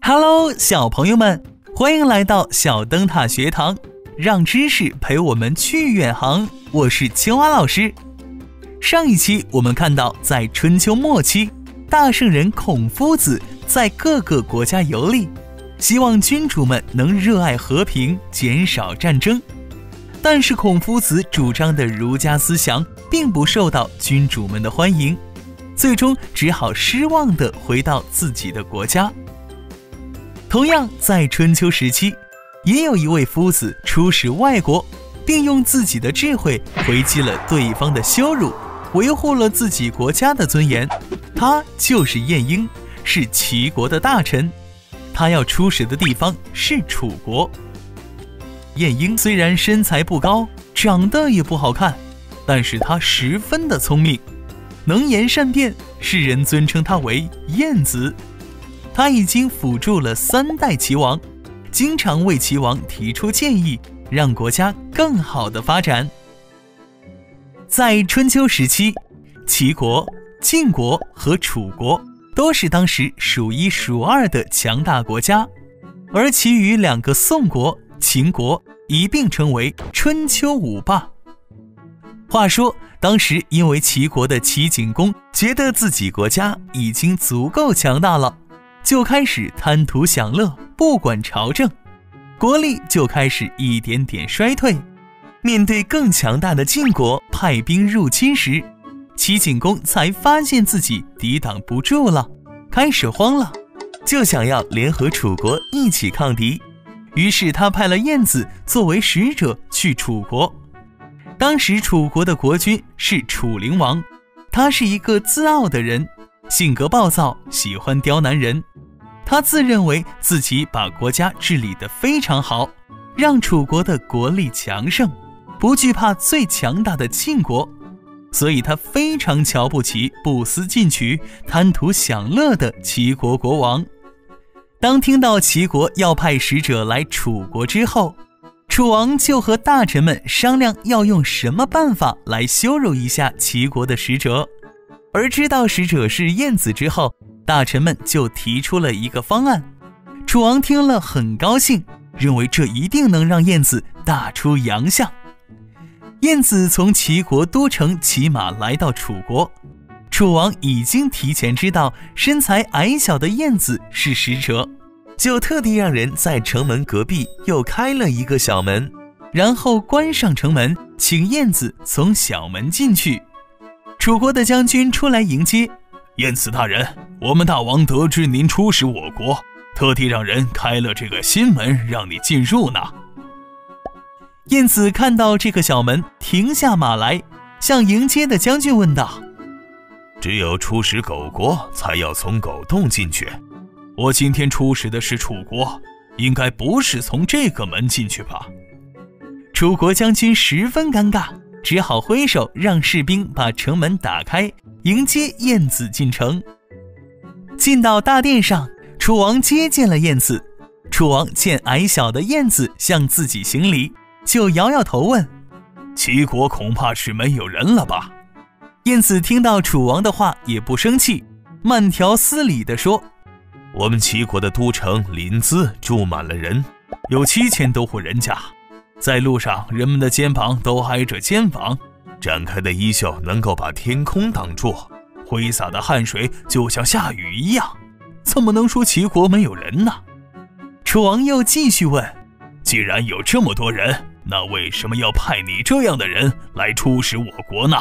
Hello，小朋友们，欢迎来到小灯塔学堂，让知识陪我们去远航。我是青蛙老师。上一期我们看到，在春秋末期，大圣人孔夫子在各个国家游历，希望君主们能热爱和平，减少战争。但是孔夫子主张的儒家思想并不受到君主们的欢迎，最终只好失望地回到自己的国家。同样，在春秋时期，也有一位夫子出使外国，并用自己的智慧回击了对方的羞辱。维护了自己国家的尊严，他就是晏婴，是齐国的大臣。他要出使的地方是楚国。晏婴虽然身材不高，长得也不好看，但是他十分的聪明，能言善辩，世人尊称他为晏子。他已经辅助了三代齐王，经常为齐王提出建议，让国家更好的发展。在春秋时期，齐国、晋国和楚国都是当时数一数二的强大国家，而其余两个宋国、秦国一并称为春秋五霸。话说，当时因为齐国的齐景公觉得自己国家已经足够强大了，就开始贪图享乐，不管朝政，国力就开始一点点衰退。面对更强大的晋国派兵入侵时，齐景公才发现自己抵挡不住了，开始慌了，就想要联合楚国一起抗敌。于是他派了晏子作为使者去楚国。当时楚国的国君是楚灵王，他是一个自傲的人，性格暴躁，喜欢刁难人。他自认为自己把国家治理得非常好，让楚国的国力强盛。不惧怕最强大的晋国，所以他非常瞧不起不思进取、贪图享乐的齐国国王。当听到齐国要派使者来楚国之后，楚王就和大臣们商量要用什么办法来羞辱一下齐国的使者。而知道使者是晏子之后，大臣们就提出了一个方案。楚王听了很高兴，认为这一定能让晏子大出洋相。晏子从齐国都城骑马来到楚国，楚王已经提前知道身材矮小的晏子是使者，就特地让人在城门隔壁又开了一个小门，然后关上城门，请晏子从小门进去。楚国的将军出来迎接，晏子大人，我们大王得知您出使我国，特地让人开了这个新门，让你进入呢。晏子看到这个小门，停下马来，向迎接的将军问道：“只有出使狗国，才要从狗洞进去。我今天出使的是楚国，应该不是从这个门进去吧？”楚国将军十分尴尬，只好挥手让士兵把城门打开，迎接晏子进城。进到大殿上，楚王接见了晏子。楚王见矮小的晏子向自己行礼。就摇摇头问：“齐国恐怕是没有人了吧？”晏子听到楚王的话也不生气，慢条斯理地说：“我们齐国的都城临淄住满了人，有七千多户人家，在路上人们的肩膀都挨着肩膀，展开的衣袖能够把天空挡住，挥洒的汗水就像下雨一样，怎么能说齐国没有人呢？”楚王又继续问：“既然有这么多人，”那为什么要派你这样的人来出使我国呢？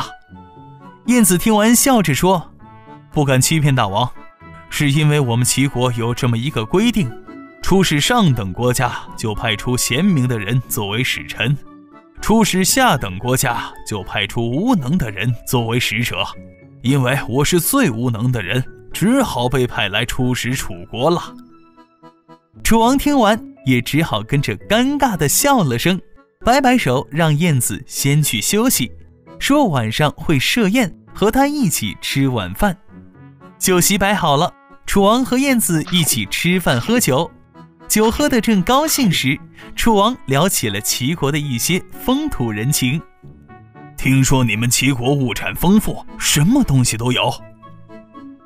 晏子听完，笑着说：“不敢欺骗大王，是因为我们齐国有这么一个规定：出使上等国家就派出贤明的人作为使臣，出使下等国家就派出无能的人作为使者。因为我是最无能的人，只好被派来出使楚国了。”楚王听完，也只好跟着尴尬地笑了声。摆摆手，让晏子先去休息，说晚上会设宴，和他一起吃晚饭。酒席摆好了，楚王和燕子一起吃饭喝酒。酒喝得正高兴时，楚王聊起了齐国的一些风土人情。听说你们齐国物产丰富，什么东西都有。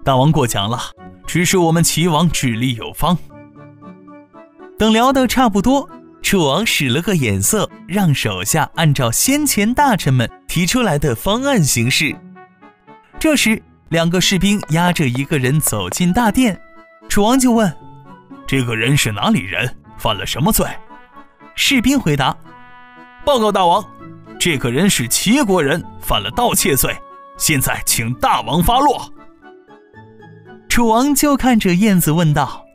大王过奖了，只是我们齐王治理有方。等聊得差不多，楚王使了个眼色，让手下按照先前大臣们提出来的方案行事。这时，两个士兵押着一个人走进大殿，楚王就问：“这个人是哪里人？犯了什么罪？”士兵回答：“报告大王，这个人是齐国人，犯了盗窃罪，现在请大王发落。”楚王就看着燕子问道：“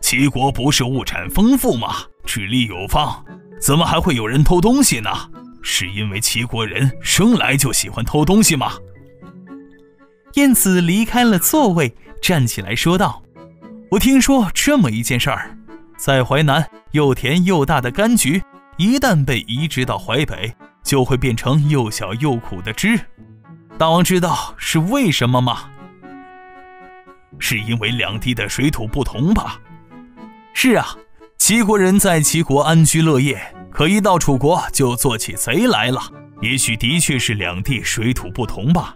齐国不是物产丰富吗？治理有方，怎么还会有人偷东西呢？是因为齐国人生来就喜欢偷东西吗？”燕子离开了座位，站起来说道：“我听说这么一件事儿，在淮南又甜又大的柑橘，一旦被移植到淮北，就会变成又小又苦的汁。大王知道是为什么吗？”是因为两地的水土不同吧？是啊，齐国人在齐国安居乐业，可一到楚国就做起贼来了。也许的确是两地水土不同吧。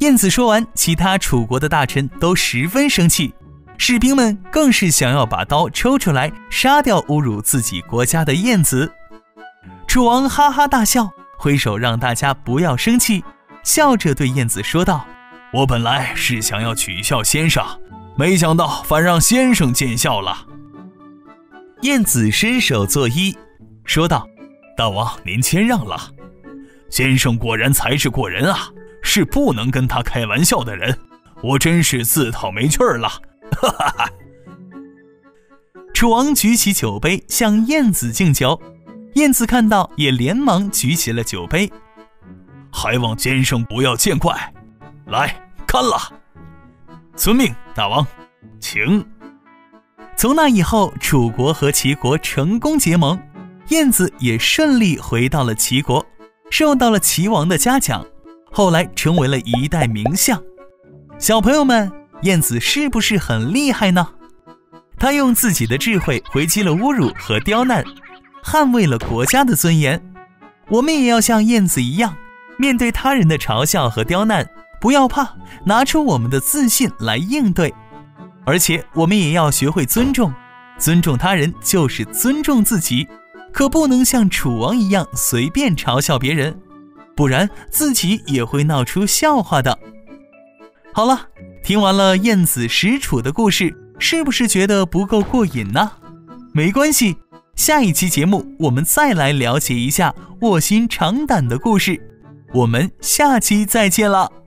晏子说完，其他楚国的大臣都十分生气，士兵们更是想要把刀抽出来杀掉侮辱自己国家的晏子。楚王哈哈大笑，挥手让大家不要生气，笑着对晏子说道。我本来是想要取笑先生，没想到反让先生见笑了。晏子伸手作揖，说道：“大王您谦让了，先生果然才智过人啊，是不能跟他开玩笑的人。我真是自讨没趣儿了。”哈哈哈。楚王举起酒杯向晏子敬酒，晏子看到也连忙举起了酒杯，还望先生不要见怪。来。干了！遵命，大王，请。从那以后，楚国和齐国成功结盟，晏子也顺利回到了齐国，受到了齐王的嘉奖，后来成为了一代名相。小朋友们，晏子是不是很厉害呢？他用自己的智慧回击了侮辱和刁难，捍卫了国家的尊严。我们也要像晏子一样，面对他人的嘲笑和刁难。不要怕，拿出我们的自信来应对，而且我们也要学会尊重，尊重他人就是尊重自己，可不能像楚王一样随便嘲笑别人，不然自己也会闹出笑话的。好了，听完了晏子使楚的故事，是不是觉得不够过瘾呢？没关系，下一期节目我们再来了解一下卧薪尝胆的故事，我们下期再见了。